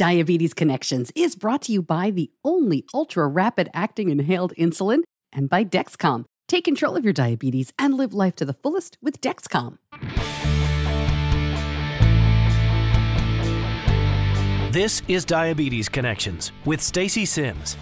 Diabetes Connections is brought to you by the only ultra rapid acting inhaled insulin and by Dexcom. Take control of your diabetes and live life to the fullest with Dexcom. This is Diabetes Connections with Stacey Simms.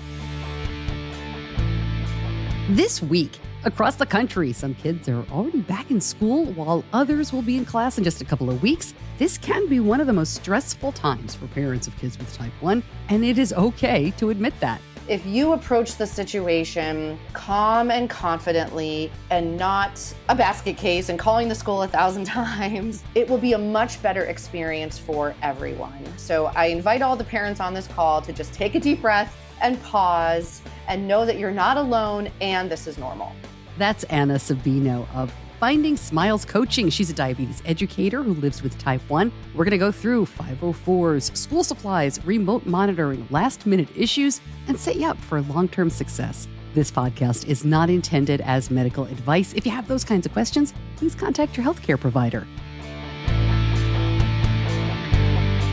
This week, across the country, some kids are already back in school while others will be in class in just a couple of weeks. This can be one of the most stressful times for parents of kids with type 1, and it is okay to admit that. If you approach the situation calm and confidently and not a basket case and calling the school a thousand times, it will be a much better experience for everyone. So I invite all the parents on this call to just take a deep breath and pause and know that you're not alone and this is normal. That's Anna Sabino of Finding Smiles Coaching. She's a diabetes educator who lives with type 1. We're going to go through 504s, school supplies, remote monitoring, last minute issues, and set you up for long term success. This podcast is not intended as medical advice. If you have those kinds of questions, please contact your healthcare provider.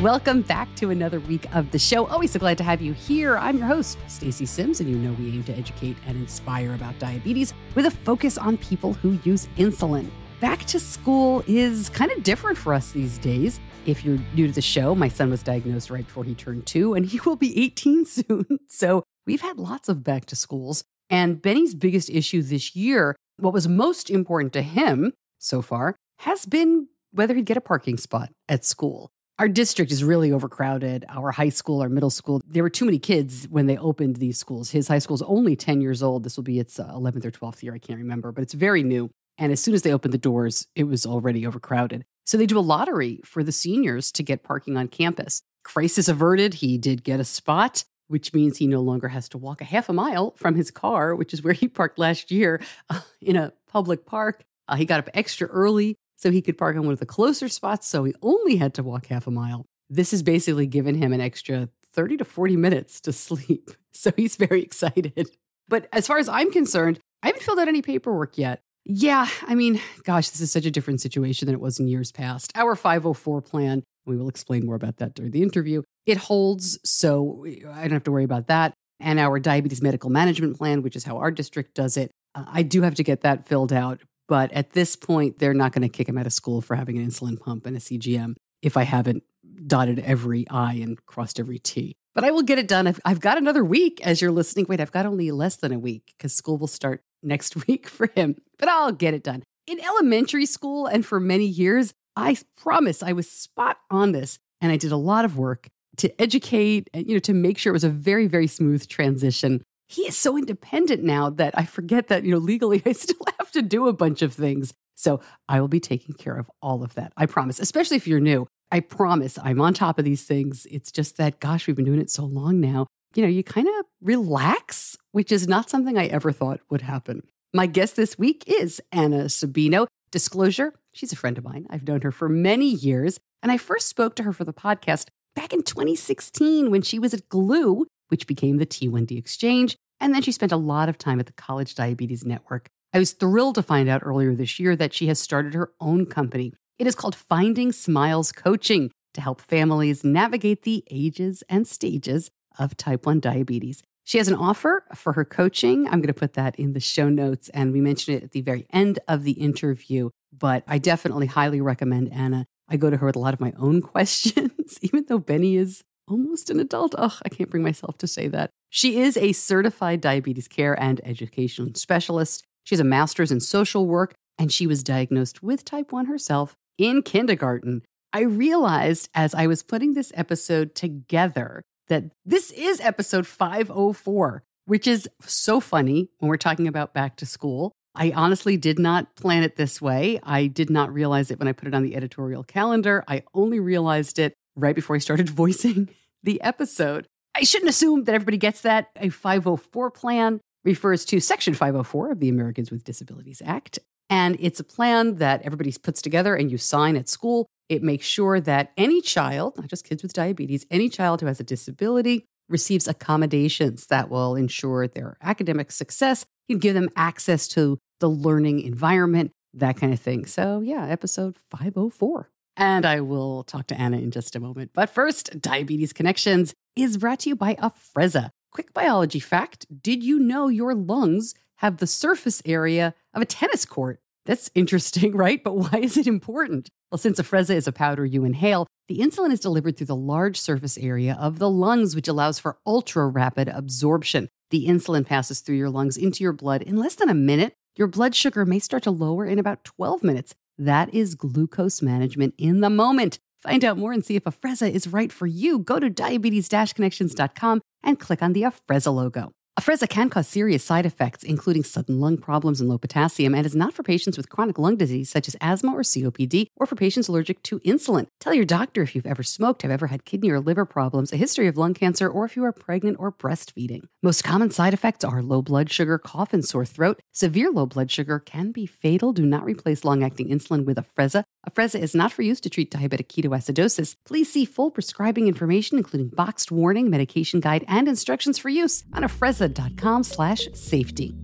Welcome back to another week of the show. Always so glad to have you here. I'm your host, Stacey Simms, and you know we aim to educate and inspire about diabetes with a focus on people who use insulin. Back to school is kind of different for us these days. If you're new to the show, my son was diagnosed right before he turned two, and he will be 18 soon. So we've had lots of back to schools. And Benny's biggest issue this year, what was most important to him so far, has been whether he'd get a parking spot at school. Our district is really overcrowded. Our high school, our middle school, there were too many kids when they opened these schools. His high school is only 10 years old. This will be its uh, 11th or 12th year. I can't remember, but it's very new. And as soon as they opened the doors, it was already overcrowded. So they do a lottery for the seniors to get parking on campus. Crisis averted. He did get a spot, which means he no longer has to walk a half a mile from his car, which is where he parked last year uh, in a public park. Uh, he got up extra early so he could park on one of the closer spots. So he only had to walk half a mile. This has basically given him an extra 30 to 40 minutes to sleep. So he's very excited. But as far as I'm concerned, I haven't filled out any paperwork yet. Yeah, I mean, gosh, this is such a different situation than it was in years past. Our 504 plan, we will explain more about that during the interview. It holds, so I don't have to worry about that. And our diabetes medical management plan, which is how our district does it, uh, I do have to get that filled out. But at this point, they're not going to kick him out of school for having an insulin pump and a CGM if I haven't dotted every I and crossed every T. But I will get it done. I've, I've got another week as you're listening. Wait, I've got only less than a week because school will start next week for him, but I'll get it done. In elementary school and for many years, I promise I was spot on this and I did a lot of work to educate and you know to make sure it was a very very smooth transition he is so independent now that I forget that, you know, legally I still have to do a bunch of things. So I will be taking care of all of that. I promise, especially if you're new. I promise I'm on top of these things. It's just that, gosh, we've been doing it so long now. You know, you kind of relax, which is not something I ever thought would happen. My guest this week is Anna Sabino. Disclosure, she's a friend of mine. I've known her for many years. And I first spoke to her for the podcast back in 2016 when she was at Glu which became the T1D Exchange. And then she spent a lot of time at the College Diabetes Network. I was thrilled to find out earlier this year that she has started her own company. It is called Finding Smiles Coaching to help families navigate the ages and stages of type 1 diabetes. She has an offer for her coaching. I'm going to put that in the show notes, and we mentioned it at the very end of the interview. But I definitely highly recommend Anna. I go to her with a lot of my own questions, even though Benny is almost an adult. Oh, I can't bring myself to say that. She is a certified diabetes care and education specialist. She has a master's in social work, and she was diagnosed with type 1 herself in kindergarten. I realized as I was putting this episode together that this is episode 504, which is so funny when we're talking about back to school. I honestly did not plan it this way. I did not realize it when I put it on the editorial calendar. I only realized it right before I started voicing the episode. I shouldn't assume that everybody gets that. A 504 plan refers to Section 504 of the Americans with Disabilities Act. And it's a plan that everybody puts together and you sign at school. It makes sure that any child, not just kids with diabetes, any child who has a disability receives accommodations that will ensure their academic success. You give them access to the learning environment, that kind of thing. So, yeah, episode 504. And I will talk to Anna in just a moment. But first, Diabetes Connections is brought to you by Afrezza. Quick biology fact Did you know your lungs have the surface area of a tennis court? That's interesting, right? But why is it important? Well, since Afrezza is a powder you inhale, the insulin is delivered through the large surface area of the lungs, which allows for ultra rapid absorption. The insulin passes through your lungs into your blood in less than a minute. Your blood sugar may start to lower in about 12 minutes. That is glucose management in the moment. Find out more and see if Afrezza is right for you. Go to diabetes-connections.com and click on the Afrezza logo. Afrezza can cause serious side effects, including sudden lung problems and low potassium, and is not for patients with chronic lung disease such as asthma or COPD, or for patients allergic to insulin. Tell your doctor if you've ever smoked, have ever had kidney or liver problems, a history of lung cancer, or if you are pregnant or breastfeeding. Most common side effects are low blood sugar, cough, and sore throat. Severe low blood sugar can be fatal. Do not replace long acting insulin with Afrezza. Afrezza is not for use to treat diabetic ketoacidosis. Please see full prescribing information, including boxed warning, medication guide, and instructions for use on afrezza.com slash safety.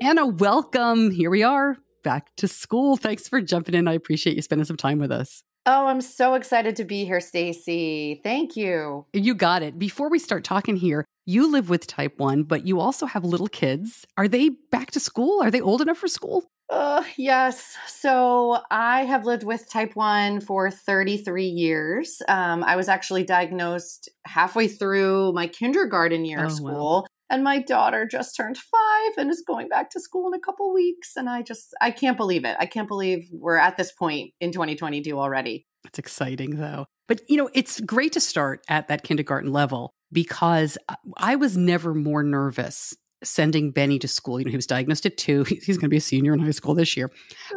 Anna, welcome. Here we are back to school. Thanks for jumping in. I appreciate you spending some time with us. Oh, I'm so excited to be here, Stacey. Thank you. You got it. Before we start talking here, you live with type 1, but you also have little kids. Are they back to school? Are they old enough for school? Uh, yes. So I have lived with type 1 for 33 years. Um, I was actually diagnosed halfway through my kindergarten year Oh, of wow. And my daughter just turned five and is going back to school in a couple weeks. And I just, I can't believe it. I can't believe we're at this point in 2022 already. It's exciting though. But you know, it's great to start at that kindergarten level because I- I was never more nervous sending Benny to school. You know, he was diagnosed at two. He's going to be a senior in high school this year.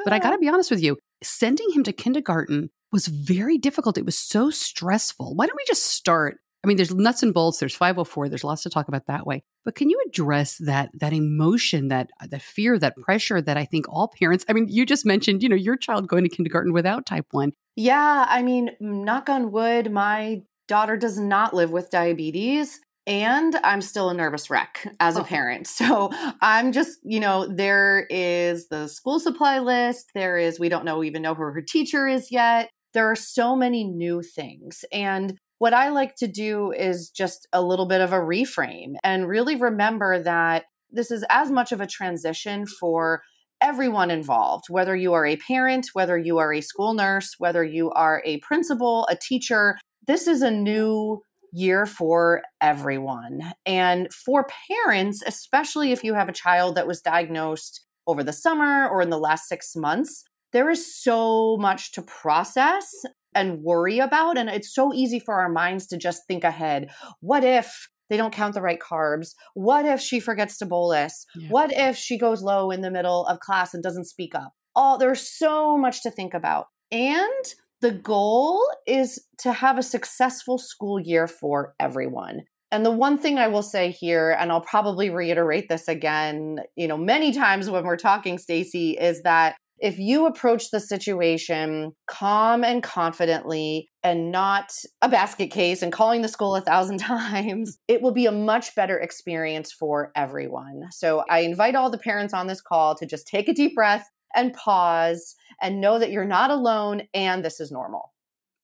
But I got to uh-huh. be honest with you, sending him to kindergarten was very difficult. It was so stressful. Why don't we just start? I mean, there's nuts and bolts. There's 504. There's lots to talk about that way. But can you address that that emotion, that uh, that fear, that pressure that I think all parents? I mean, you just mentioned, you know, your child going to kindergarten without type one. Yeah, I mean, mm, knock on wood, my daughter does not live with diabetes. And I'm still a nervous wreck as a Oh. parent. So I'm just, you know, there is the school supply list. There is, we don't know, even know who her teacher is yet. There are so many new things. And what I like to do is just a little bit of a reframe and really remember that this is as much of a transition for everyone involved, whether you are a parent, whether you are a school nurse, whether you are a principal, a teacher. This is a new year for everyone. And for parents, especially if you have a child that was diagnosed over the summer or in the last six months, there is so much to process and worry about. And it's so easy for our minds to just think ahead. What if they don't count the right carbs? What if she forgets to bolus? Yeah. What if she goes low in the middle of class and doesn't speak up? All there's so much to think about. And the goal is to have a successful school year for everyone. And the one thing I will say here, and I'll probably reiterate this again, you know, many times when we're talking, Stacey, is that if you approach the situation calm and confidently and not a basket case and calling the school a thousand times, it will be a much better experience for everyone. So I invite all the parents on this call to just take a deep breath and pause and know that you're not alone and this is normal.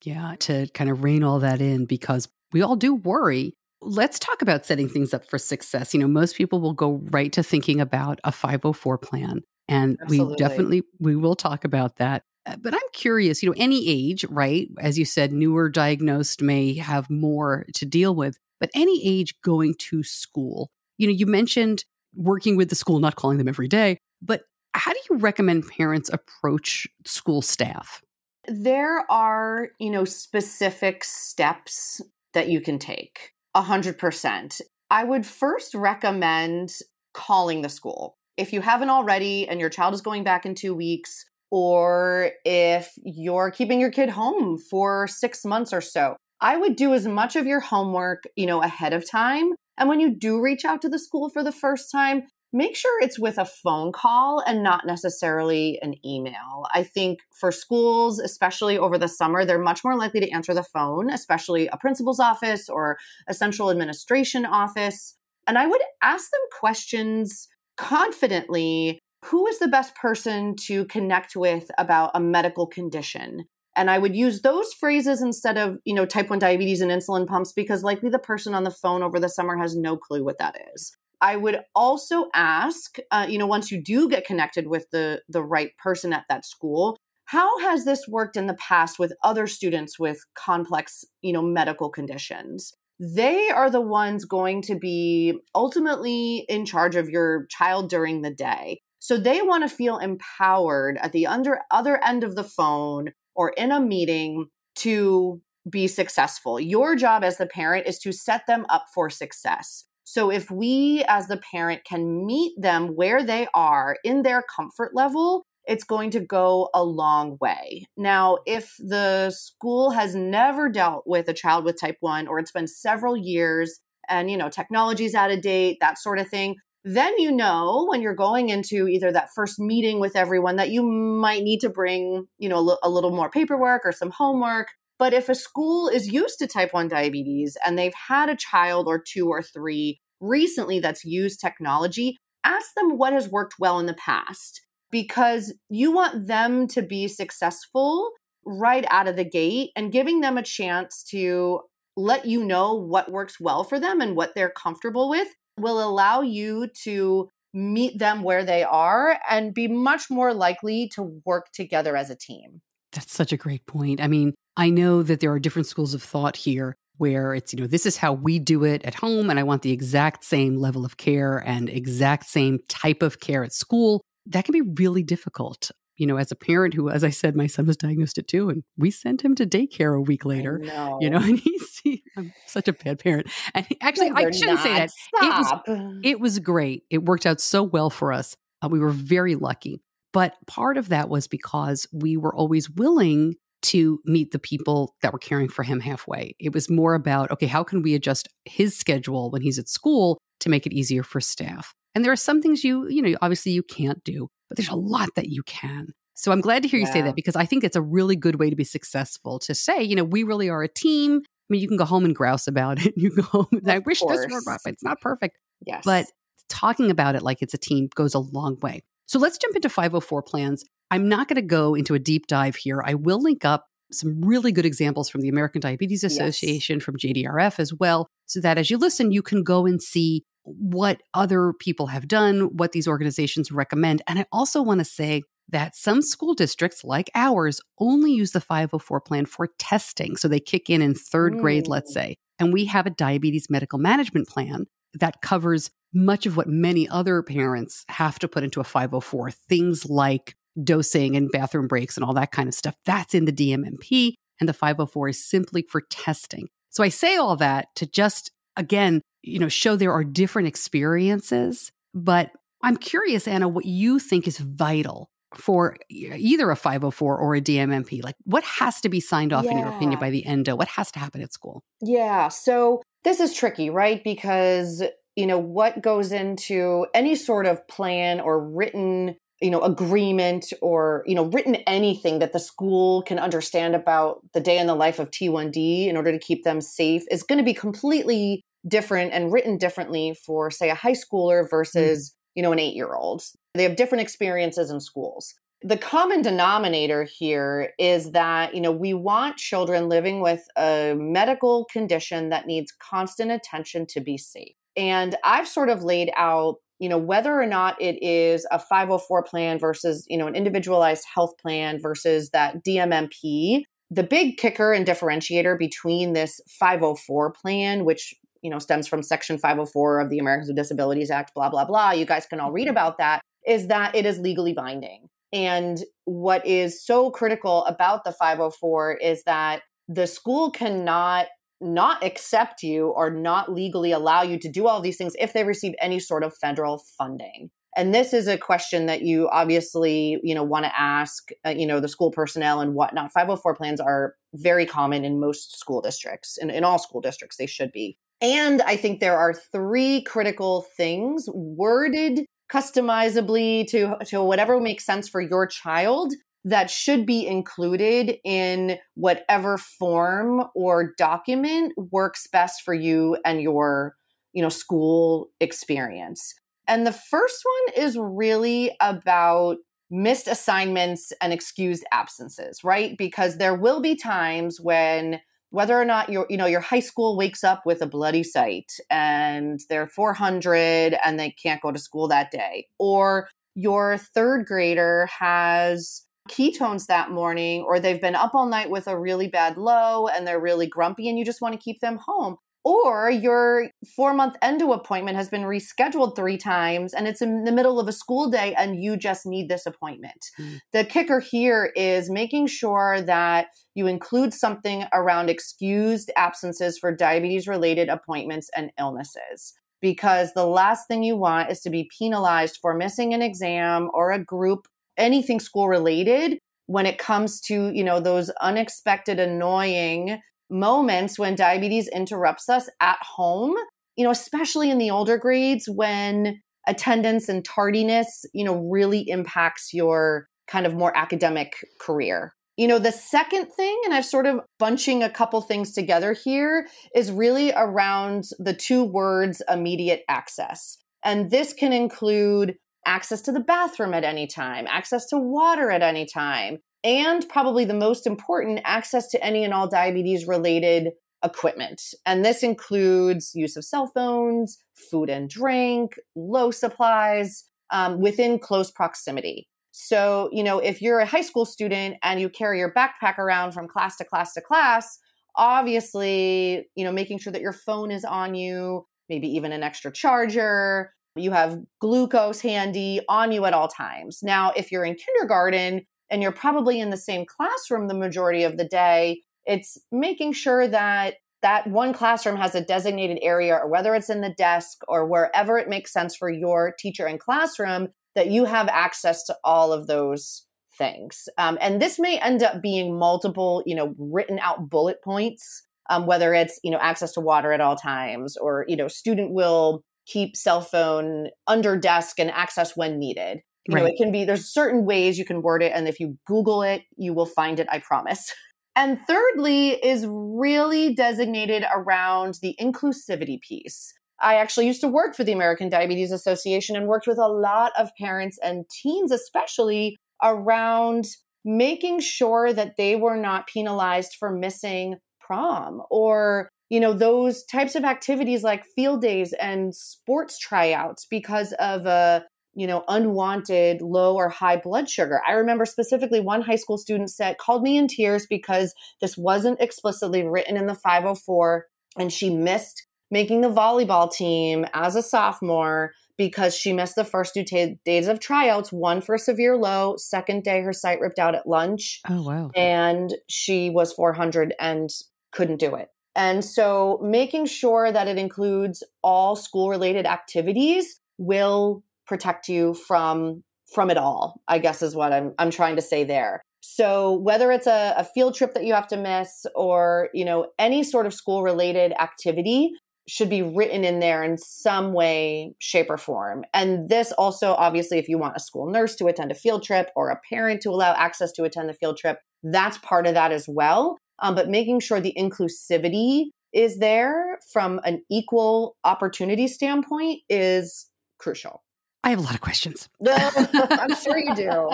Yeah, to kind of rein all that in because we all do worry. Let's talk about setting things up for success. You know, most people will go right to thinking about a 504 plan. And we definitely we will talk about that. Uh, But I'm curious, you know, any age, right? As you said, newer diagnosed may have more to deal with, but any age going to school. You know, you mentioned working with the school, not calling them every day, but how do you recommend parents approach school staff? There are, you know, specific steps that you can take. A hundred percent. I would first recommend calling the school. If you haven't already and your child is going back in two weeks, or if you're keeping your kid home for six months or so, I would do as much of your homework, you know, ahead of time. And when you do reach out to the school for the first time, make sure it's with a phone call and not necessarily an email. I think for schools, especially over the summer, they're much more likely to answer the phone, especially a principal's office or a central administration office. And I would ask them questions confidently who is the best person to connect with about a medical condition? And i would use those phrases instead of you know type 1 diabetes and insulin pumps because likely the person on the phone over the summer has no clue what that is. I would also ask uh, you know once you do get connected with the the right person at that school how has this worked in the past with other students with complex you know medical conditions they are the ones going to be ultimately in charge of your child during the day. So they want to feel empowered at the under, other end of the phone or in a meeting to be successful. Your job as the parent is to set them up for success. So if we as the parent can meet them where they are in their comfort level, it's going to go a long way. Now, if the school has never dealt with a child with type 1 or it's been several years and you know technology's out of date, that sort of thing, then you know when you're going into either that first meeting with everyone that you might need to bring, you know, a little more paperwork or some homework. But if a school is used to type 1 diabetes and they've had a child or two or three recently that's used technology, ask them what has worked well in the past because you want them to be successful right out of the gate and giving them a chance to let you know what works well for them and what they're comfortable with will allow you to meet them where they are and be much more likely to work together as a team. That's such a great point. I mean, I know that there are different schools of thought here where it's, you know, this is how we do it at home, and I want the exact same level of care and exact same type of care at school that can be really difficult. You know, as a parent who, as I said, my son was diagnosed at two, and we sent him to daycare a week later. Know. You know, and he's he, I'm such a bad parent. And he, actually, no, I shouldn't not. say that. Stop. It was it was great. It worked out so well for us. Uh, we were very lucky. But part of that was because we were always willing to meet the people that were caring for him halfway. It was more about, okay, how can we adjust his schedule when he's at school to make it easier for staff? And there are some things you, you know, obviously you can't do, but there's a lot that you can. So I'm glad to hear you say that because I think it's a really good way to be successful to say, you know, we really are a team. I mean, you can go home and grouse about it. You go home and I wish course. this were, but it's not perfect. Yes. But talking about it like it's a team goes a long way. So let's jump into 504 plans. I'm not going to go into a deep dive here. I will link up some really good examples from the American Diabetes Association, yes. from JDRF as well, so that as you listen, you can go and see what other people have done, what these organizations recommend. And I also want to say that some school districts, like ours, only use the 504 plan for testing. So they kick in in third mm. grade, let's mm. say. And we have a diabetes medical management plan that covers much of what many other parents have to put into a 504, things like dosing and bathroom breaks and all that kind of stuff. That's in the DMMP. And the 504 is simply for testing. So I say all that to just, again, you know, show there are different experiences. But I'm curious, Anna, what you think is vital for either a 504 or a DMMP? Like, what has to be signed off, yeah. in your opinion, by the endo? What has to happen at school? Yeah. So this is tricky, right? Because, you know, what goes into any sort of plan or written you know agreement or you know written anything that the school can understand about the day in the life of T1D in order to keep them safe is going to be completely different and written differently for say a high schooler versus mm. you know an 8-year-old. They have different experiences in schools. The common denominator here is that you know we want children living with a medical condition that needs constant attention to be safe. And I've sort of laid out you know whether or not it is a 504 plan versus you know an individualized health plan versus that DMMP the big kicker and differentiator between this 504 plan which you know stems from section 504 of the Americans with Disabilities Act blah blah blah. You guys can all read mm-hmm. about that is that it is legally binding. And what is so critical about the 504 is that the school cannot not accept you or not legally allow you to do all these things if they receive any sort of federal funding. And this is a question that you obviously you know want to ask uh, you know the school personnel and whatnot. 504 plans are very common in most school districts in, in all school districts they should be and i think there are three critical things worded customizably to to whatever makes sense for your child that should be included in whatever form or document works best for you and your you know school experience And the first one is really about missed assignments and excused absences, right? Because there will be times when whether or not your you know your high school wakes up with a bloody site and they're 400 and they can't go to school that day or your third grader has ketones that morning or they've been up all night with a really bad low and they're really grumpy and you just want to keep them home or your four month endo appointment has been rescheduled three times and it's in the middle of a school day and you just need this appointment. Mm. The kicker here is making sure that you include something around excused absences for diabetes related appointments and illnesses. Because the last thing you want is to be penalized for missing an exam or a group, anything school related when it comes to, you know, those unexpected, annoying moments when diabetes interrupts us at home, you know, especially in the older grades when attendance and tardiness, you know, really impacts your kind of more academic career. You know, the second thing, and I've sort of bunching a couple things together here, is really around the two words immediate access. And this can include access to the bathroom at any time, access to water at any time, and probably the most important, access to any and all diabetes related equipment. And this includes use of cell phones, food and drink, low supplies um, within close proximity. So, you know, if you're a high school student and you carry your backpack around from class to class to class, obviously, you know, making sure that your phone is on you, maybe even an extra charger, you have glucose handy on you at all times. Now, if you're in kindergarten, and you're probably in the same classroom the majority of the day, it's making sure that that one classroom has a designated area or whether it's in the desk or wherever it makes sense for your teacher and classroom that you have access to all of those things. Um, and this may end up being multiple you know written out bullet points um, whether it's you know access to water at all times or you know student will keep cell phone under desk and access when needed you right. know, it can be, there's certain ways you can word it. And if you Google it, you will find it, I promise. And thirdly, is really designated around the inclusivity piece. I actually used to work for the American Diabetes Association and worked with a lot of parents and teens, especially around making sure that they were not penalized for missing prom or you know those types of activities like field days and sports tryouts because of a you know, unwanted low or high blood sugar. I remember specifically one high school student said, called me in tears because this wasn't explicitly written in the 504 and she missed making the volleyball team as a sophomore because she missed the first two t- days of tryouts one for severe low second day her site ripped out at lunch oh wow and she was 400 and couldn't do it and so making sure that it includes all school related activities will protect you from from it all i guess is what i'm i'm trying to say there. So whether it's a, a field trip that you have to miss or you know any sort of school related activity should be written in there in some way shape or form. And this also obviously if you want a school nurse to attend a field trip or a parent to allow access to attend the field trip that's part of that as well. Um, but making sure the inclusivity is there from an equal opportunity standpoint is crucial I have a lot of questions. I'm sure you do.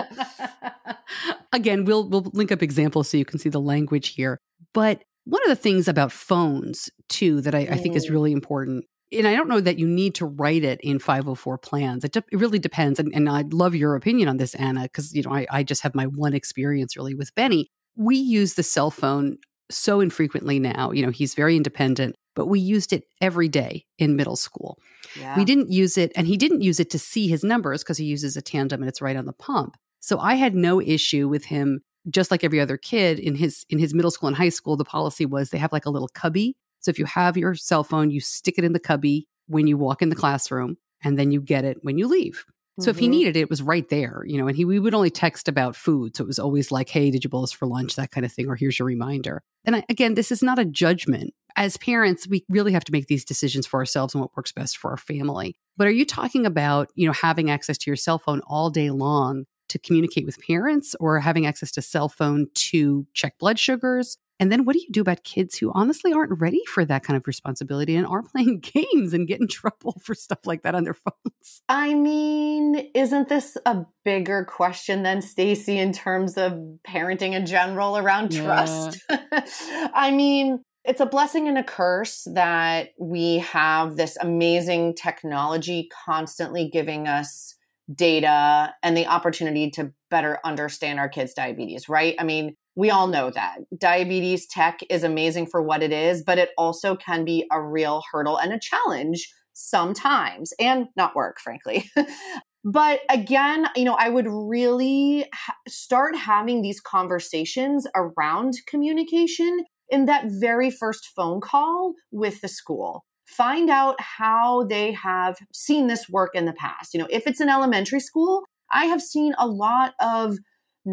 Again, we'll we'll link up examples so you can see the language here. But one of the things about phones too that I, mm. I think is mm. really important and I don't know that you need to write it in 504 plans. It, de- it really depends. And, and I'd love your opinion on this, Anna, because you know I, I just have my one experience really with Benny. We use the cell phone so infrequently now. You know, he's very independent but we used it every day in middle school. Yeah. We didn't use it, and he didn't use it to see his numbers because he uses a tandem and it's right on the pump. So I had no issue with him, just like every other kid in his in his middle school and high school. The policy was they have like a little cubby. So if you have your cell phone, you stick it in the cubby when you walk in the classroom, and then you get it when you leave. So mm-hmm. if he mm-hmm. needed it, it was right there, you know, and he we would only text about food. So it was always like, hey, did you bolus for lunch? That kind of thing, or here's your reminder. And I, again, this is not a judgment. As parents, we really have to make these decisions for ourselves and what works best for our family. But are you talking about, you know, having access to your cell phone all day long to communicate with parents or having access to cell phone to check blood sugars? And then what do you do about kids who honestly aren't ready for that kind of responsibility and are playing games and get in trouble for stuff like that on their phones? I mean, isn't this a bigger question than Stacey in terms of parenting in general around Yeah. trust? I mean, it's a blessing and a curse that we have this amazing technology constantly giving us data and the opportunity to better understand our kids' diabetes, right? I mean, we all know that diabetes tech is amazing for what it is, but it also can be a real hurdle and a challenge sometimes and not work, frankly. but again, you know, I would really ha- start having these conversations around communication in that very first phone call with the school. Find out how they have seen this work in the past. You know, if it's an elementary school, I have seen a lot of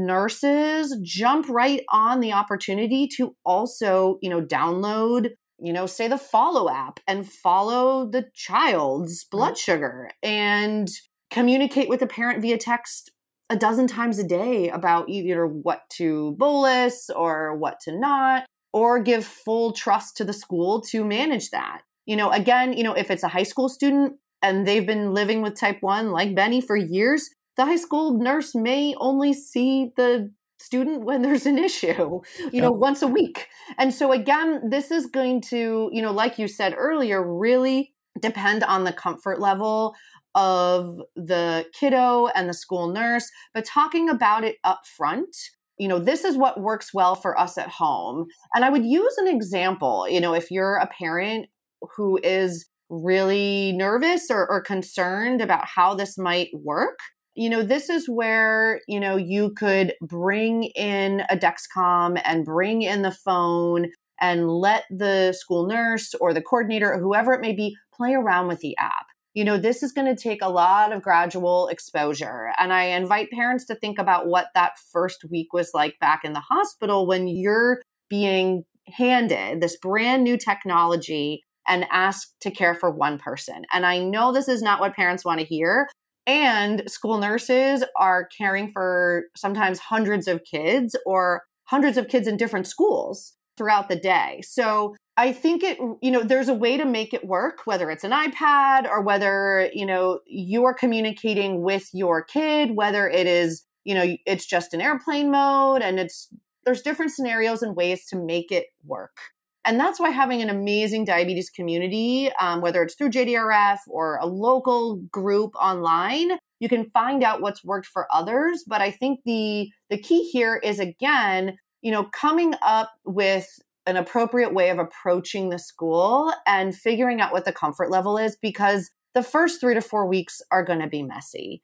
nurses jump right on the opportunity to also, you know, download, you know, say the follow app and follow the child's mm-hmm. blood sugar and communicate with the parent via text a dozen times a day about either what to bolus or what to not, or give full trust to the school to manage that. You know, again, you know, if it's a high school student and they've been living with type 1 like Benny for years, the high school nurse may only see the student when there's an issue, you know, once a week. And so again, this is going to, you know, like you said earlier, really depend on the comfort level of the kiddo and the school nurse, but talking about it up front. You know, this is what works well for us at home. And I would use an example, you know, if you're a parent who is really nervous or, or concerned about how this might work, you know, this is where, you know, you could bring in a Dexcom and bring in the phone and let the school nurse or the coordinator or whoever it may be play around with the app. You know, this is going to take a lot of gradual exposure. And I invite parents to think about what that first week was like back in the hospital when you're being handed this brand new technology and asked to care for one person. And I know this is not what parents want to hear. And school nurses are caring for sometimes hundreds of kids or hundreds of kids in different schools throughout the day. So I think it, you know, there's a way to make it work, whether it's an iPad or whether, you know, you're communicating with your kid, whether it is, you know, it's just an airplane mode and it's, there's different scenarios and ways to make it work. And that's why having an amazing diabetes community, um, whether it's through JDRF or a local group online, you can find out what's worked for others. But I think the the key here is again, you know, coming up with an appropriate way of approaching the school and figuring out what the comfort level is because the first three to four weeks are going to be messy.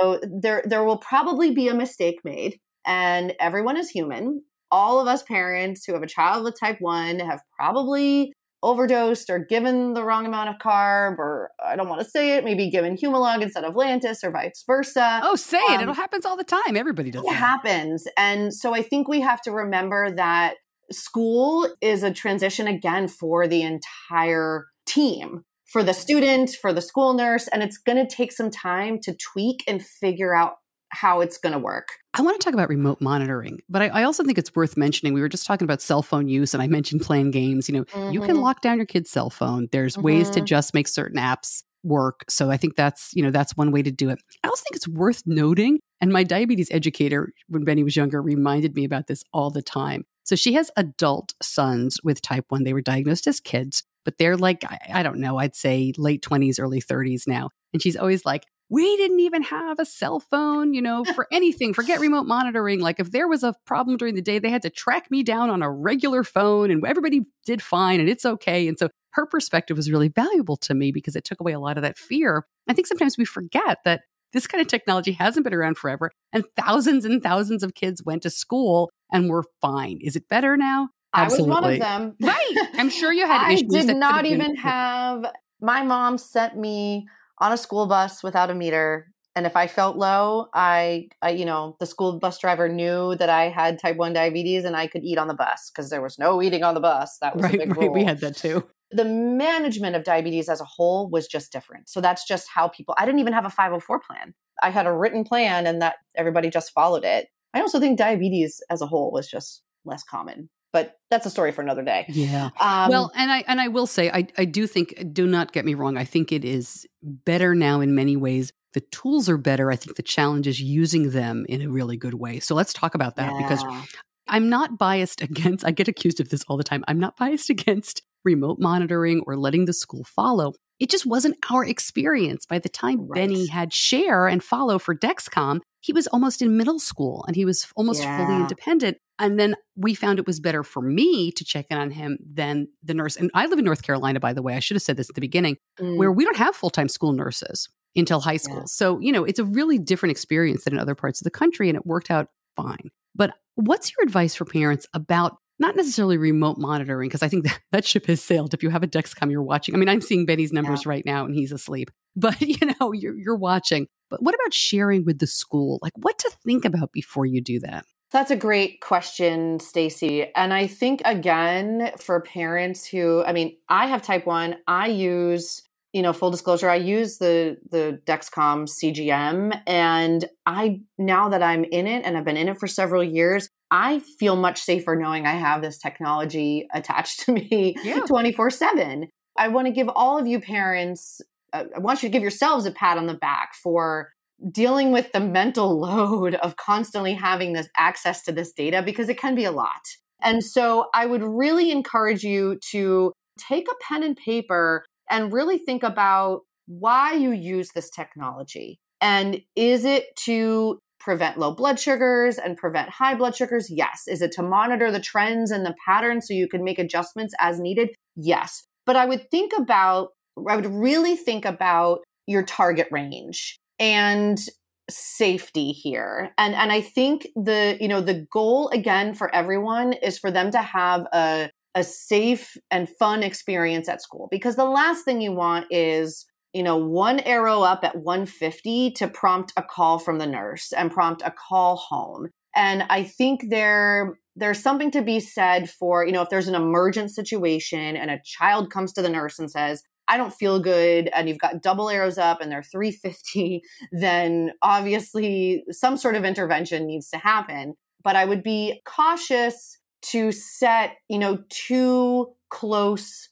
so there there will probably be a mistake made, and everyone is human all of us parents who have a child with type 1 have probably overdosed or given the wrong amount of carb or I don't want to say it, maybe given Humalog instead of Lantus or vice versa. Oh, say it. Um, It happens all the time. Everybody does It that. happens. And so I think we have to remember that school is a transition again for the entire team. For the student, for the school nurse, and it's going to take some time to tweak and figure out how it's going to work. I want to talk about remote monitoring, but I, I also think it's worth mentioning. We were just talking about cell phone use, and I mentioned playing games. You know, you can Mhm. lock down your kid's cell phone. There's ways to Mhm. just make certain apps work. So I think that's you know that's one way to do it. I also think it's worth noting, and my diabetes educator when Benny was younger reminded me about this all the time. So she has adult sons with type one. They were diagnosed as kids, but they're like I, I don't know. I'd say late twenties, early thirties now, and she's always like, we didn't even have a cell phone, you know, for anything. Forget remote monitoring. Like if there was a problem during the day, they had to track me down on a regular phone and everybody did fine and it's okay. And so her perspective was really valuable to me because it took away a lot of that fear. I think sometimes we forget that this kind of technology hasn't been around forever and thousands and thousands of kids went to school and were fine. Is it better now? I was one of them. Right. I'm sure you had I did not even have my mom sent me on a school bus without a meter and if i felt low I, I you know the school bus driver knew that i had type 1 diabetes and i could eat on the bus because there was no eating on the bus. That was a Right, big right. We had that too. the management of diabetes as a whole was just different. So that's just how people i didn't even have a 504 plan. I had a written plan and that everybody just followed it. I also think diabetes as a whole was just less common but that's a story for another day. Yeah. Um, well, and I and I will say I I do think do not get me wrong. I think it is better now in many ways. The tools are better. I think the challenge is using them in a really good way. So let's talk about that yeah. because I'm not biased against I get accused of this all the time. I'm not biased against remote monitoring or letting the school follow. It just wasn't our experience. By the time right. Benny had share and follow for Dexcom, he was almost in middle school and he was almost yeah. fully independent. And then we found it was better for me to check in on him than the nurse. And I live in North Carolina, by the way. I should have said this at the beginning, mm. where we don't have full time school nurses until high school. Yeah. So, you know, it's a really different experience than in other parts of the country. And it worked out fine. But what's your advice for parents about not necessarily remote monitoring? Because I think that, that ship has sailed. If you have a Dexcom, you're watching. I mean, I'm seeing Benny's numbers yeah. right now and he's asleep, but you know, you're, you're watching. But what about sharing with the school? Like what to think about before you do that? That's a great question, Stacey. And I think again for parents who I mean, I have type 1, I use you know, full disclosure, I use the the Dexcom CGM and I now that I'm in it and I've been in it for several years, I feel much safer knowing I have this technology attached to me 24 7. I want to give all of you parents, uh, I want you to give yourselves a pat on the back for dealing with the mental load of constantly having this access to this data because it can be a lot. And so I would really encourage you to take a pen and paper and really think about why you use this technology. And is it to prevent low blood sugars and prevent high blood sugars? Yes. Is it to monitor the trends and the patterns so you can make adjustments as needed? Yes. But I would think about, I would really think about your target range and safety here. And and I think the, you know, the goal again for everyone is for them to have a a safe and fun experience at school because the last thing you want is you know one arrow up at 150 to prompt a call from the nurse and prompt a call home and i think there there's something to be said for you know if there's an emergent situation and a child comes to the nurse and says I don't feel good, and you've got double arrows up and they're 350, then obviously some sort of intervention needs to happen. But I would be cautious to set, you know, too close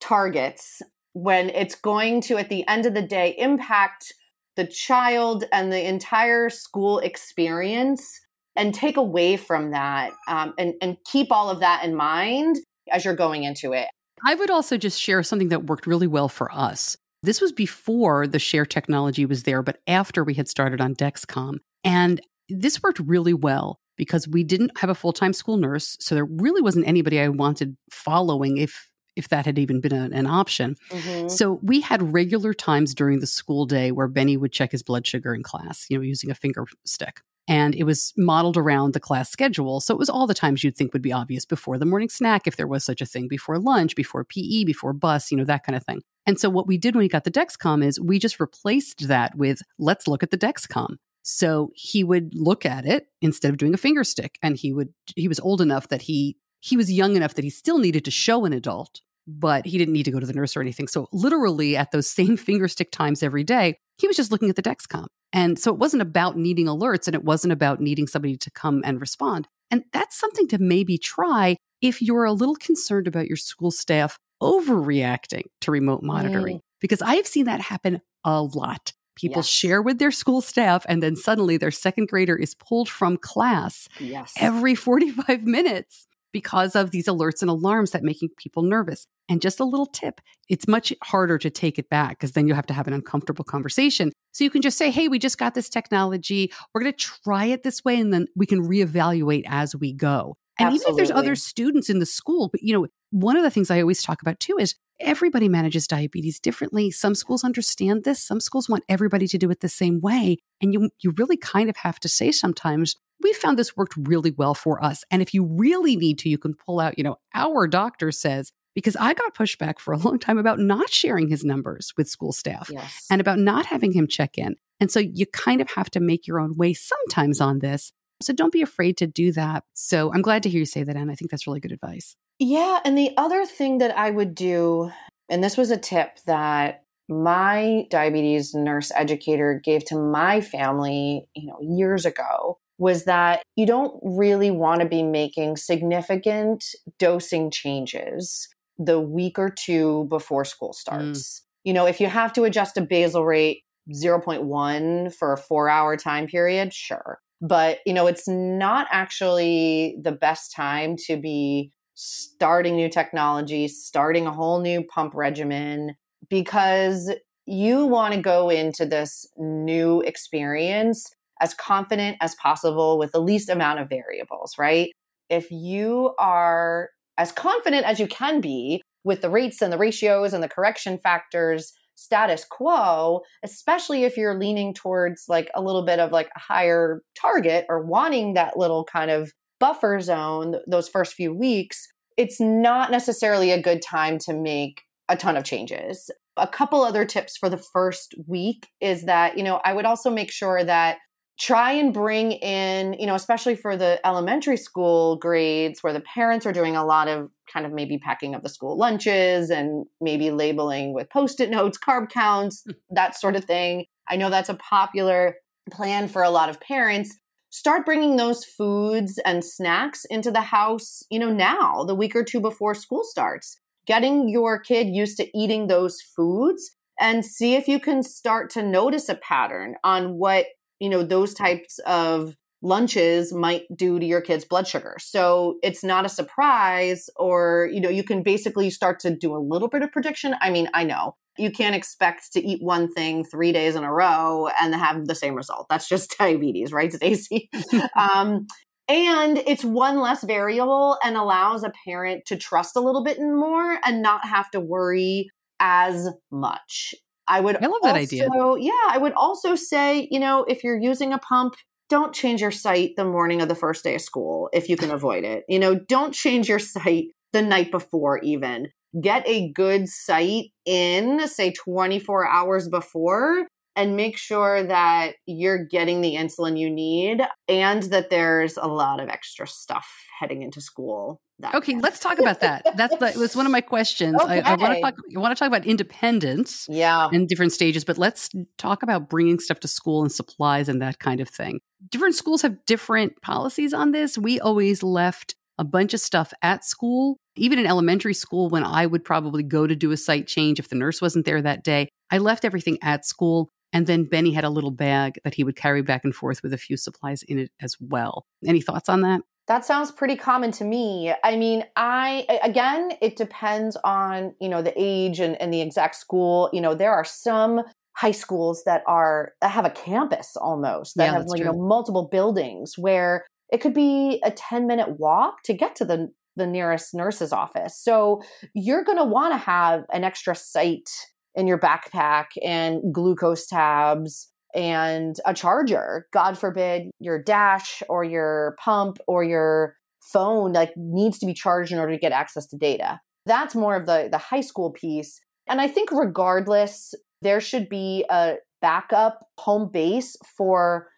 targets when it's going to, at the end of the day, impact the child and the entire school experience and take away from that um, and, and keep all of that in mind as you're going into it. I would also just share something that worked really well for us. This was before the share technology was there, but after we had started on Dexcom. And this worked really well because we didn't have a full-time school nurse so there really wasn't anybody i wanted following if if that had even been a, an option mm-hmm. so we had regular times during the school day where benny would check his blood sugar in class you know using a finger stick and it was modeled around the class schedule so it was all the times you'd think would be obvious before the morning snack if there was such a thing before lunch before pe before bus you know that kind of thing and so what we did when we got the dexcom is we just replaced that with let's look at the dexcom so he would look at it instead of doing a finger stick. And he would, he was old enough that he, he was young enough that he still needed to show an adult, but he didn't need to go to the nurse or anything. So literally at those same finger stick times every day, he was just looking at the Dexcom. And so it wasn't about needing alerts and it wasn't about needing somebody to come and respond. And that's something to maybe try if you're a little concerned about your school staff overreacting to remote monitoring, mm. because I've seen that happen a lot. People yes. share with their school staff, and then suddenly their second grader is pulled from class yes. every 45 minutes because of these alerts and alarms that making people nervous. And just a little tip, it's much harder to take it back because then you have to have an uncomfortable conversation. So you can just say, "Hey, we just got this technology. We're going to try it this way and then we can reevaluate as we go." And Absolutely. even if there's other students in the school, but you know, one of the things I always talk about too is everybody manages diabetes differently. Some schools understand this. Some schools want everybody to do it the same way. And you, you really kind of have to say sometimes, we found this worked really well for us. And if you really need to, you can pull out, you know, our doctor says, because I got pushback for a long time about not sharing his numbers with school staff yes. and about not having him check in. And so you kind of have to make your own way sometimes on this. So don't be afraid to do that. So I'm glad to hear you say that. And I think that's really good advice. Yeah. And the other thing that I would do, and this was a tip that my diabetes nurse educator gave to my family, you know, years ago, was that you don't really want to be making significant dosing changes the week or two before school starts. Mm. You know, if you have to adjust a basal rate 0.1 for a four hour time period, sure. But, you know, it's not actually the best time to be starting new technology, starting a whole new pump regimen, because you want to go into this new experience as confident as possible with the least amount of variables, right? If you are as confident as you can be with the rates and the ratios and the correction factors status quo, especially if you're leaning towards like a little bit of like a higher target or wanting that little kind of buffer zone those first few weeks, it's not necessarily a good time to make a ton of changes. A couple other tips for the first week is that, you know, I would also make sure that try and bring in, you know, especially for the elementary school grades where the parents are doing a lot of kind of maybe packing of the school lunches and maybe labeling with post it notes, carb counts, hmm. that sort of thing. I know that's a popular plan for a lot of parents. Start bringing those foods and snacks into the house, you know, now, the week or two before school starts. Getting your kid used to eating those foods and see if you can start to notice a pattern on what you know those types of lunches might do to your kids blood sugar. So it's not a surprise or you know you can basically start to do a little bit of prediction. I mean i know you can't expect to eat one thing three days in a row and have the same result. That's just diabetes right Stacey? Um, and it's one less variable and allows a parent to trust a little bit more and not have to worry as much I would I love that idea. Yeah, I would also say, you know, if you're using a pump, don't change your site the morning of the first day of school if you can avoid it. You know, don't change your site the night before even. Get a good site in, say 24 hours before and make sure that you're getting the insulin you need and that there's a lot of extra stuff heading into school. Okay, let's talk about that. That's the, was one of my questions. Okay. I, I want to talk. I want to talk about independence, yeah, in different stages. But let's talk about bringing stuff to school and supplies and that kind of thing. Different schools have different policies on this. We always left a bunch of stuff at school. Even in elementary school, when I would probably go to do a site change if the nurse wasn't there that day, I left everything at school. And then Benny had a little bag that he would carry back and forth with a few supplies in it as well. Any thoughts on that? That sounds pretty common to me. I mean, I again, it depends on, you know, the age and, and the exact school. You know, there are some high schools that are that have a campus almost that yeah, have like, you know multiple buildings where it could be a 10 minute walk to get to the the nearest nurse's office. So you're going to want to have an extra site in your backpack and glucose tabs and a charger. God forbid your dash or your pump or your phone like needs to be charged in order to get access to data. That's more of the the high school piece. And I think regardless there should be a backup home base for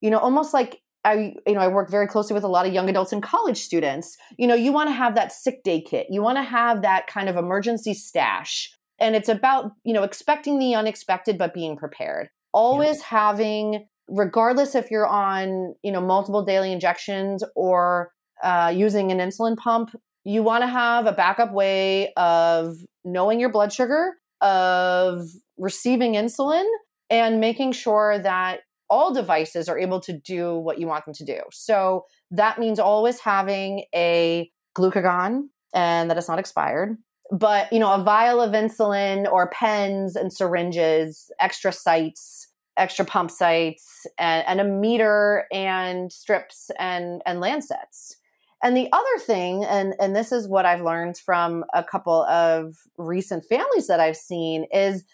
you know almost like I you know I work very closely with a lot of young adults and college students. You know, you want to have that sick day kit. You want to have that kind of emergency stash and it's about you know expecting the unexpected but being prepared always yeah. having regardless if you're on you know multiple daily injections or uh, using an insulin pump you want to have a backup way of knowing your blood sugar of receiving insulin and making sure that all devices are able to do what you want them to do so that means always having a glucagon and that it's not expired but you know a vial of insulin or pens and syringes extra sites extra pump sites and, and a meter and strips and and lancets. And the other thing and and this is what i've learned from a couple of recent families that i've seen is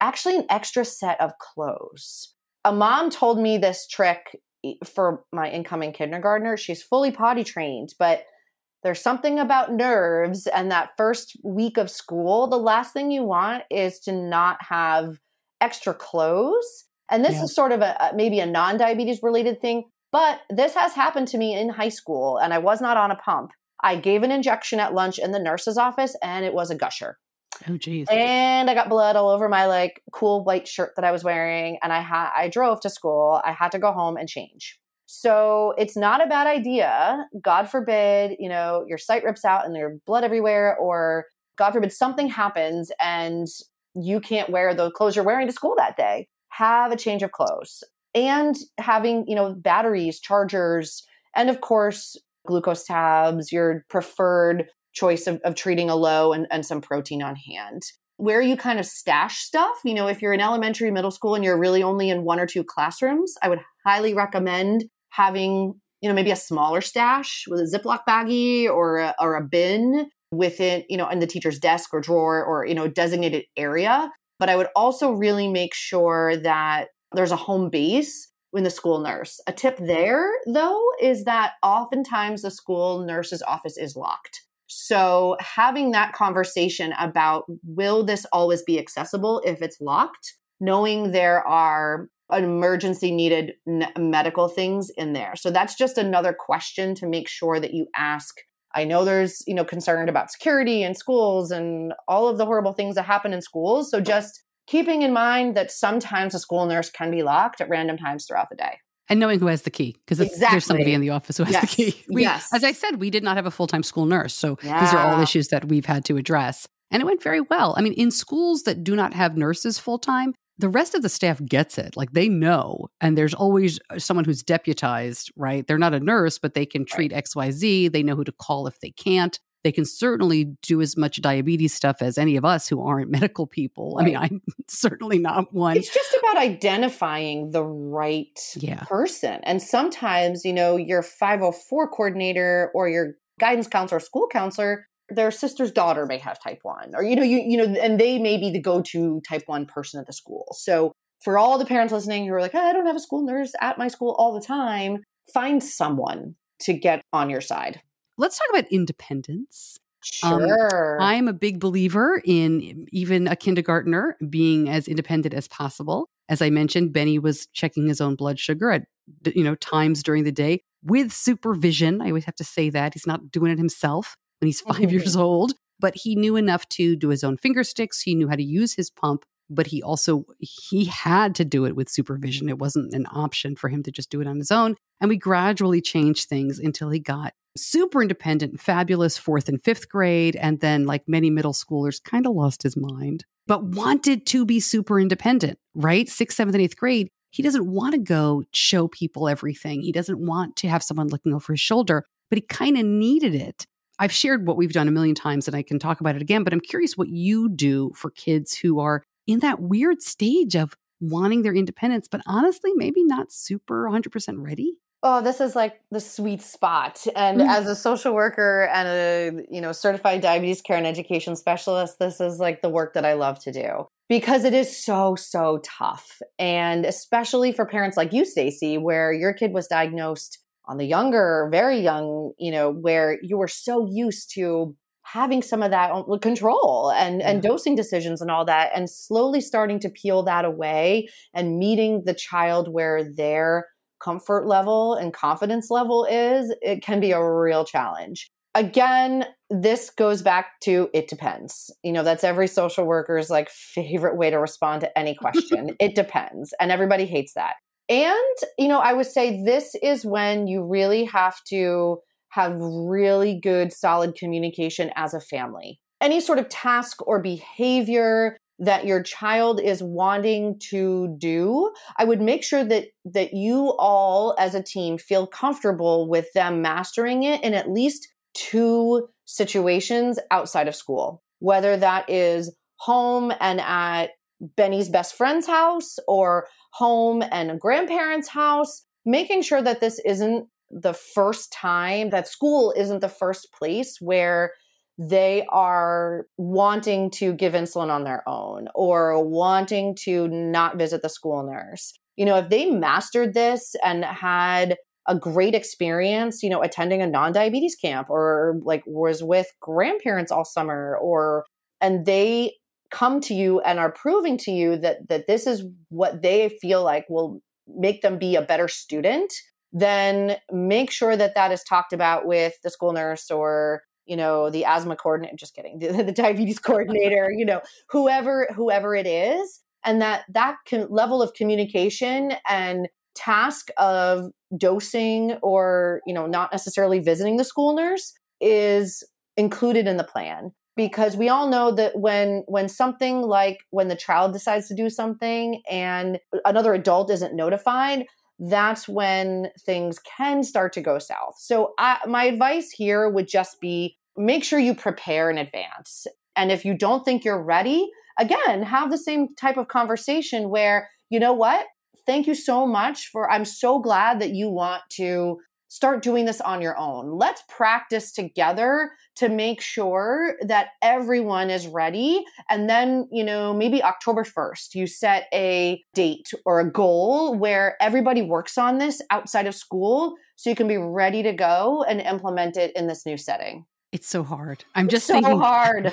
actually an extra set of clothes. A mom told me this trick for my incoming kindergartner. She's fully potty trained but there's something about nerves and that first week of school. The last thing you want is to not have extra clothes. And this yeah. is sort of a maybe a non-diabetes related thing, but this has happened to me in high school and I was not on a pump. I gave an injection at lunch in the nurse's office and it was a gusher. Oh geez. And I got blood all over my like cool white shirt that I was wearing and I had I drove to school. I had to go home and change. So it's not a bad idea. God forbid, you know, your site rips out and there's blood everywhere, or God forbid something happens and you can't wear the clothes you're wearing to school that day. Have a change of clothes and having, you know, batteries, chargers, and of course, glucose tabs, your preferred choice of, of treating a low and, and some protein on hand where you kind of stash stuff. You know, if you're in elementary, middle school, and you're really only in one or two classrooms, I would highly recommend having, you know, maybe a smaller stash with a Ziploc baggie or a, or a bin within, you know, in the teacher's desk or drawer or, you know, designated area. But I would also really make sure that there's a home base in the school nurse. A tip there, though, is that oftentimes the school nurse's office is locked. So, having that conversation about will this always be accessible if it's locked, knowing there are emergency needed medical things in there. So, that's just another question to make sure that you ask. I know there's, you know, concern about security in schools and all of the horrible things that happen in schools. So, just keeping in mind that sometimes a school nurse can be locked at random times throughout the day and knowing who has the key because exactly. there's somebody in the office who has yes. the key. We, yes. As I said, we did not have a full time school nurse. So yeah. these are all issues that we've had to address. And it went very well. I mean, in schools that do not have nurses full time, the rest of the staff gets it. Like they know. And there's always uh, someone who's deputized, right? They're not a nurse, but they can treat right. XYZ. They know who to call if they can't they can certainly do as much diabetes stuff as any of us who aren't medical people. Right. I mean, I'm certainly not one. It's just about identifying the right yeah. person. And sometimes, you know, your 504 coordinator or your guidance counselor, school counselor, their sister's daughter may have type 1 or you know you you know and they may be the go-to type 1 person at the school. So for all the parents listening who are like, I don't have a school nurse at my school all the time, find someone to get on your side let's talk about independence. Um, sure. Um, I'm a big believer in even a kindergartner being as independent as possible. As I mentioned, Benny was checking his own blood sugar at you know times during the day with supervision. I always have to say that he's not doing it himself when he's 5 mm-hmm. years old, but he knew enough to do his own finger sticks. He knew how to use his pump, but he also he had to do it with supervision. It wasn't an option for him to just do it on his own. And we gradually changed things until he got super independent, fabulous fourth and fifth grade. And then, like many middle schoolers, kind of lost his mind, but wanted to be super independent, right? Sixth, seventh, and eighth grade. He doesn't want to go show people everything. He doesn't want to have someone looking over his shoulder, but he kind of needed it. I've shared what we've done a million times and I can talk about it again, but I'm curious what you do for kids who are in that weird stage of wanting their independence, but honestly, maybe not super 100% ready. Oh this is like the sweet spot. And mm-hmm. as a social worker and a you know certified diabetes care and education specialist this is like the work that i love to do because it is so so tough. And especially for parents like you Stacey where your kid was diagnosed on the younger very young you know where you were so used to having some of that control and and dosing decisions and all that and slowly starting to peel that away and meeting the child where they're comfort level and confidence level is, it can be a real challenge. Again, this goes back to it depends. You know, that's every social worker's like favorite way to respond to any question. it depends. And everybody hates that. And, you know, I would say this is when you really have to have really good, solid communication as a family. Any sort of task or behavior that your child is wanting to do i would make sure that that you all as a team feel comfortable with them mastering it in at least two situations outside of school whether that is home and at benny's best friend's house or home and a grandparent's house making sure that this isn't the first time that school isn't the first place where they are wanting to give insulin on their own or wanting to not visit the school nurse. You know, if they mastered this and had a great experience, you know, attending a non-diabetes camp or like was with grandparents all summer or and they come to you and are proving to you that that this is what they feel like will make them be a better student, then make sure that that is talked about with the school nurse or you know the asthma coordinator just kidding the, the diabetes coordinator you know whoever whoever it is. And that that can, level of communication and task of dosing or, you know, not necessarily visiting the school nurse is included in the plan because we all know that when when something like when the child decides to do something and another adult isn't notified that's when things can start to go south. So I, my advice here would just be make sure you prepare in advance. And if you don't think you're ready again have the same type of conversation where you know what? Thank you so much for i'm so glad that you want to start doing this on your own. Let's practice together to make sure that everyone is ready. And then, you know, maybe October 1st, you set a date or a goal where everybody works on this outside of school so you can be ready to go and implement it in this new setting. It's so hard. I'm just so thinking, hard.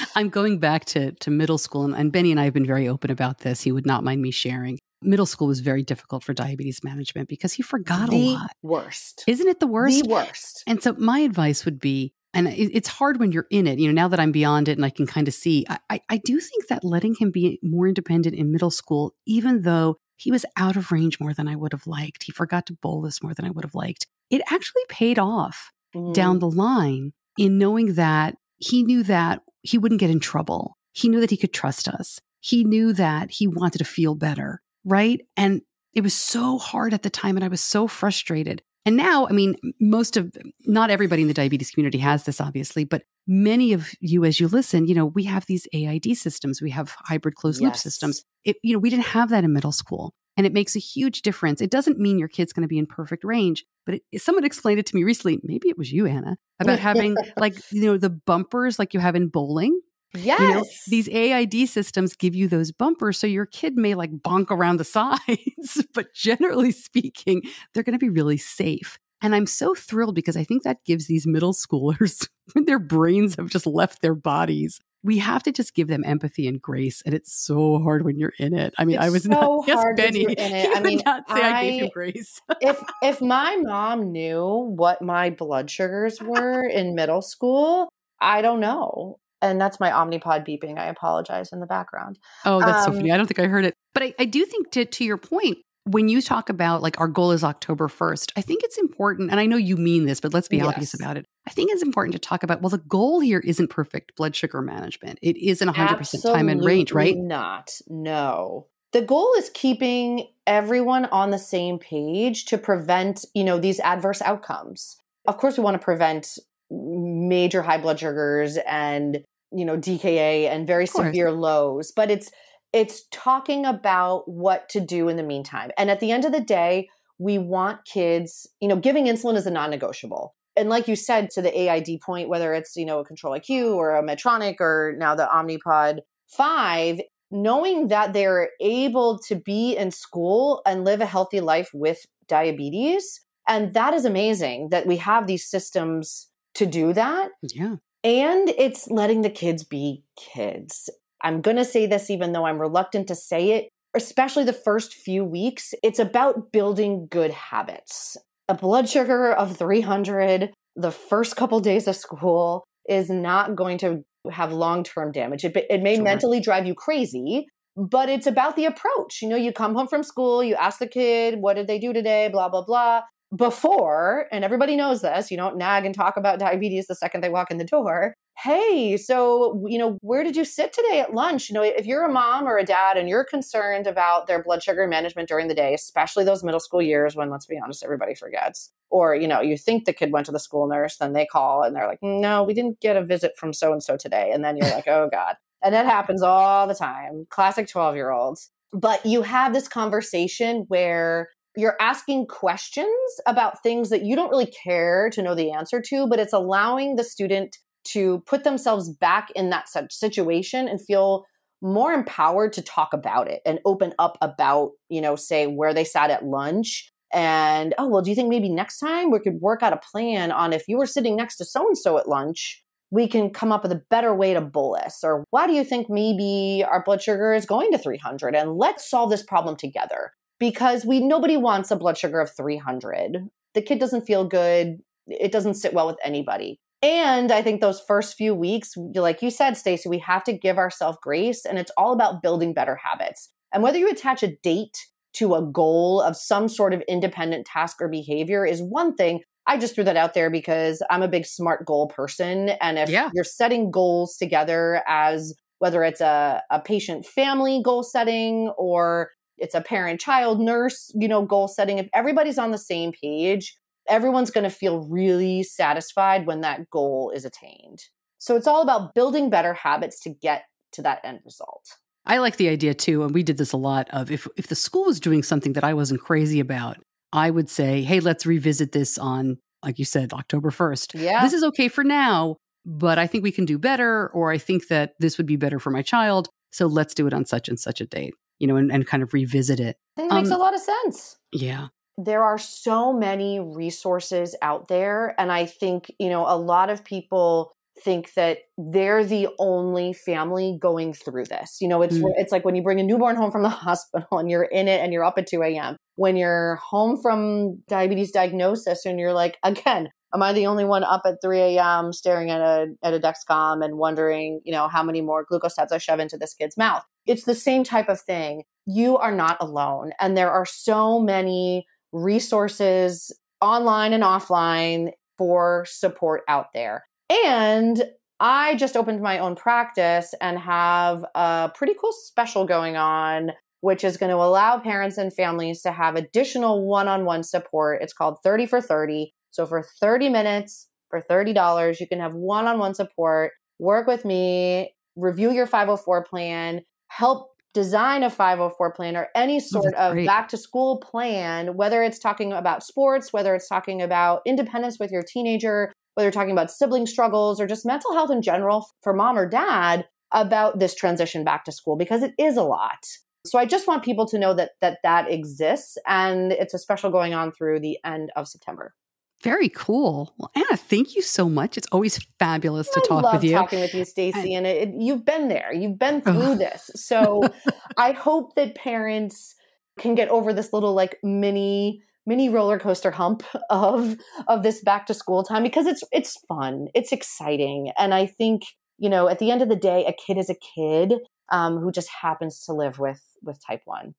I'm going back to to middle school, and, and Benny and I have been very open about this. He would not mind me sharing middle school was very difficult for diabetes management because he forgot the a lot. Worst. Isn't it the worst? The worst. And so my advice would be, and it's hard when you're in it, you know, now that I'm beyond it and I can kind of see, I, I do think that letting him be more independent in middle school, even though he was out of range more than I would have liked, he forgot to bolus more than I would have liked, it actually paid off mm. down the line in knowing that he knew that he wouldn't get in trouble. He knew that he could trust us. He knew that he wanted to feel better right? And it was so hard at the time and I was so frustrated. And now, I mean, most of, not everybody in the diabetes community has this, obviously, but many of you, as you listen, you know, we have these AID systems, we have hybrid closed loop systems. It, you know, we didn't have that in middle school. And it makes a huge difference. It doesn't mean your kid's going to be in perfect range, but it, someone explained it to me recently. Maybe it was you, Anna, about having like, you know, the bumpers like you have in bowling Yes. You know, these AID systems give you those bumpers so your kid may like bonk around the sides, but generally speaking, they're going to be really safe. And I'm so thrilled because I think that gives these middle schoolers, when their brains have just left their bodies, we have to just give them empathy and grace. And it's so hard when you're in it. I mean, it's I was so not, yes, Benny, in it. I mean, not say I, I gave him grace. if if my mom knew what my blood sugars were in middle school, I don't know and that's my omnipod beeping. I apologize in the background. Oh that's um, so funny. I don't think i heard it. But I, I do think to, to your point when you talk about like our goal is october 1st i think it's important and i know you mean this but let's be yes. obvious about it. I think it's important to talk about well the goal here isn't perfect blood sugar management. It isn't 100% Absolutely time and range right? not. No. The goal is keeping everyone on the same page to prevent you know these adverse outcomes. Of course we want to prevent major high blood sugars and you know DKA and very severe lows, but it's it's talking about what to do in the meantime. And at the end of the day, we want kids, you know, giving insulin is a non-negotiable. And like you said to the AID point, whether it's, you know, a control IQ or a Medtronic or now the Omnipod 5, knowing that they're able to be in school and live a healthy life with diabetes. And that is amazing that we have these systems to do that. Yeah. And it's letting the kids be kids. I'm going to say this even though I'm reluctant to say it, especially the first few weeks. It's about building good habits. A blood sugar of 300 the first couple days of school is not going to have long term damage. It, it may sure. mentally drive you crazy, but it's about the approach. You know, you come home from school, you ask the kid, what did they do today? Blah, blah, blah before, and everybody knows this, you don't nag and talk about diabetes the second they walk in the door. Hey, so, you know, where did you sit today at lunch? You know, if you're a mom or a dad and you're concerned about their blood sugar management during the day, especially those middle school years when, let's be honest, everybody forgets, or, you know, you think the kid went to the school nurse, then they call and they're like, no, we didn't get a visit from so and so today. And then you're like, oh God. And that happens all the time. Classic 12 year olds. But you have this conversation where you're asking questions about things that you don't really care to know the answer to, but it's allowing the student to put themselves back in that such situation and feel more empowered to talk about it and open up about, you know, say where they sat at lunch and oh well do you think maybe next time we could work out a plan on if you were sitting next to so and so at lunch we can come up with a better way to bolus or why do you think maybe our blood sugar is going to 300 and let's solve this problem together because we nobody wants a blood sugar of 300. The kid doesn't feel good. It doesn't sit well with anybody. And I think those first few weeks, like you said, Stacey, we have to give ourselves grace and it's all about building better habits. And whether you attach a date to a goal of some sort of independent task or behavior is one thing. I just threw that out there because I'm a big smart goal person. And if Yeah. you're setting goals together as whether it's a, a patient family goal setting or it's a parent child nurse, you know, goal setting, if everybody's on the same page, everyone's going to feel really satisfied when that goal is attained. So it's all about building better habits to get to that end result. I like the idea too, and we did this a lot of if if the school was doing something that I wasn't crazy about, I would say, "Hey, let's revisit this on like you said, October 1st. Yeah. This is okay for now, but I think we can do better or I think that this would be better for my child, so let's do it on such and such a date." You know, and, and kind of revisit it. I think it makes Um, a lot of sense. Yeah. there are so many resources out there and i think you know a lot of people think that they're the only family going through this you know it's Mm. it's like when you bring a newborn home from the hospital and you're in it and you're up at 2 a.m when you're home from diabetes diagnosis and you're like again am i the only one up at 3 a.m staring at a at a dexcom and wondering you know how many more glucose tabs i shove into this kid's mouth it's the same type of thing you are not alone and there are so many resources online and offline for support out there. And I just opened my own practice and have a pretty cool special going on, which is going to allow parents and families to have additional one on one support. It's called 30 for 30. So for 30 minutes, for $30, you can have one on one support, work with me, review your 504 plan, help design a 504 plan or any oh, sort Oh, of great. back to school plan, whether it's talking about sports, whether it's talking about independence with your teenager, whether you're talking about sibling struggles or just mental health in general for mom or dad about this transition back to school because it is a lot. So I just want people to know that that that exists and it's a special going on through the end of September. Very cool. Well, Anna, thank you so much. It's always fabulous to I talk with you. Love talking with you, Stacey, and it, it- you've been there. You've been Ugh. through this. So I hope that parents can get over this little like mini mini roller coaster hump of of this back to school time because it's it's fun, it's exciting, and I think you know at the end of the day, a kid is a kid um, who just happens to live with with type one.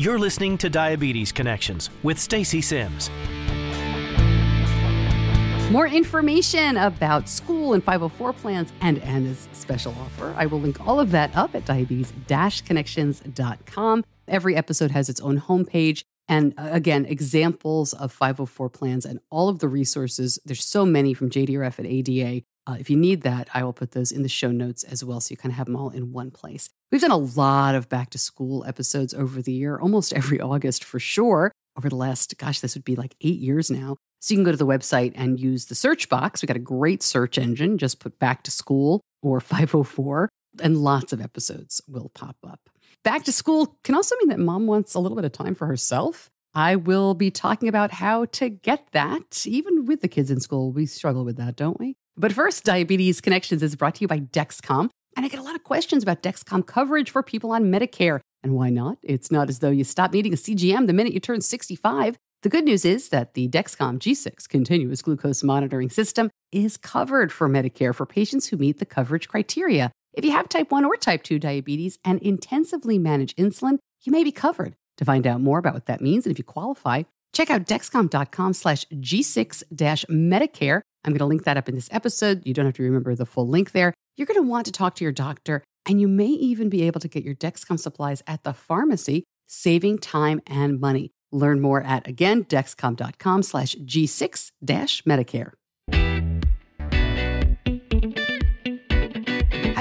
You're listening to Diabetes Connections with Stacey Simms. More information about school and 504 plans and Anna's special offer. I will link all of that up at diabetes-connections.com. Every episode has its own homepage. And uh, again, examples of 504 plans and all of the resources. There's so many from JDRF and ADA. Uh, if you need that, I will put those in the show notes as well. So you kind of have them all in one place. We've done a lot of back to school episodes over the year, almost every August for sure. Over the last, gosh, this would be like eight years now. So you can go to the website and use the search box. We got a great search engine. Just put back to school or 504, and lots of episodes will pop up. Back to school can also mean that mom wants a little bit of time for herself. I will be talking about how to get that. Even with the kids in school, we struggle with that, don't we? But first, Diabetes Connections is brought to you by Dexcom. And I get a lot of questions about Dexcom coverage for people on Medicare. And why not? It's not as though you stop needing a CGM the minute you turn 65. The good news is that the Dexcom G6 continuous glucose monitoring system is covered for Medicare for patients who meet the coverage criteria. If you have type 1 or type 2 diabetes and intensively manage insulin, you may be covered. To find out more about what that means and if you qualify, check out dexcom.com slash g six dash Medicare. I'm going to link that up in this episode. You don't have to remember the full link there. You're going to want to talk to your doctor, and you may even be able to get your Dexcom supplies at the pharmacy, saving time and money. Learn more at, again, dexcom.com slash G6-Medicare.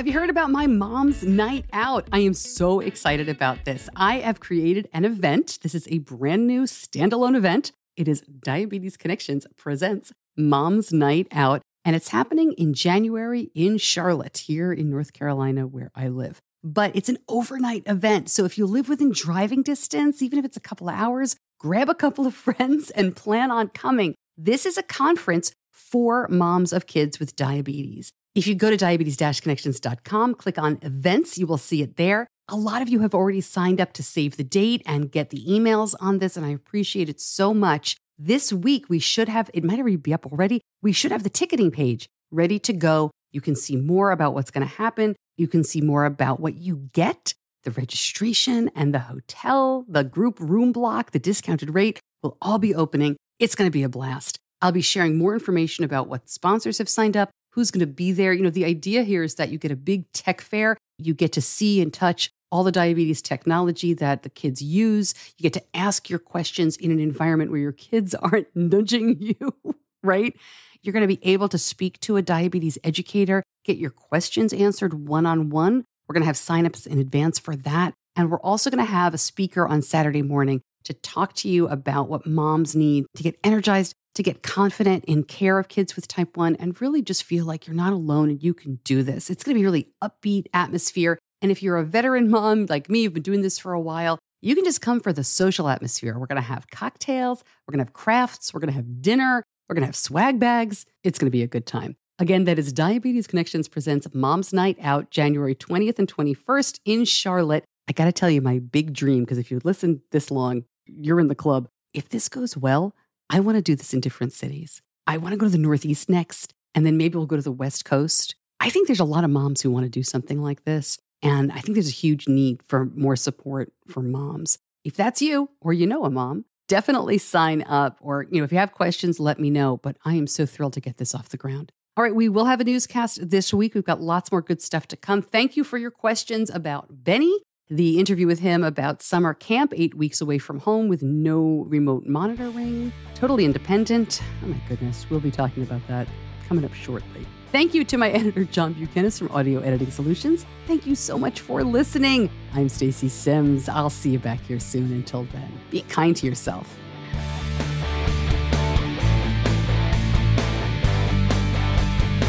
Have you heard about my mom's night out? I am so excited about this. I have created an event. This is a brand new standalone event. It is Diabetes Connections presents Mom's Night Out, and it's happening in January in Charlotte, here in North Carolina, where I live. But it's an overnight event. So if you live within driving distance, even if it's a couple of hours, grab a couple of friends and plan on coming. This is a conference for moms of kids with diabetes. If you go to diabetes-connections.com, click on events, you will see it there. A lot of you have already signed up to save the date and get the emails on this, and I appreciate it so much. This week, we should have, it might already be up already, we should have the ticketing page ready to go. You can see more about what's going to happen. You can see more about what you get, the registration and the hotel, the group room block, the discounted rate will all be opening. It's going to be a blast. I'll be sharing more information about what sponsors have signed up, who's going to be there. You know, the idea here is that you get a big tech fair, you get to see and touch all the diabetes technology that the kids use. You get to ask your questions in an environment where your kids aren't nudging you, right? You're going to be able to speak to a diabetes educator, get your questions answered one on one. We're going to have signups in advance for that. And we're also going to have a speaker on Saturday morning to talk to you about what moms need to get energized, to get confident in care of kids with type 1, and really just feel like you're not alone and you can do this. It's going to be really upbeat atmosphere. And if you're a veteran mom like me, you've been doing this for a while, you can just come for the social atmosphere. We're going to have cocktails, we're going to have crafts, we're going to have dinner, we're going to have swag bags. It's going to be a good time. Again, that is Diabetes Connections presents Mom's Night Out, January 20th and 21st in Charlotte. I got to tell you my big dream, because if you listen this long, you're in the club. If this goes well, I want to do this in different cities. I want to go to the Northeast next, and then maybe we'll go to the West Coast. I think there's a lot of moms who want to do something like this. And I think there's a huge need for more support for moms. If that's you or you know a mom, definitely sign up. Or, you know, if you have questions, let me know. But I am so thrilled to get this off the ground. All right, we will have a newscast this week. We've got lots more good stuff to come. Thank you for your questions about Benny, the interview with him about summer camp, eight weeks away from home with no remote monitoring, totally independent. Oh my goodness, we'll be talking about that coming up shortly. Thank you to my editor, John Buchanan from Audio Editing Solutions. Thank you so much for listening. I'm Stacey Simms. I'll see you back here soon. Until then, be kind to yourself.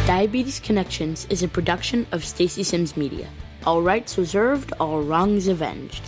Diabetes Connections is a production of Stacey Simms Media. All rights reserved, all wrongs avenged.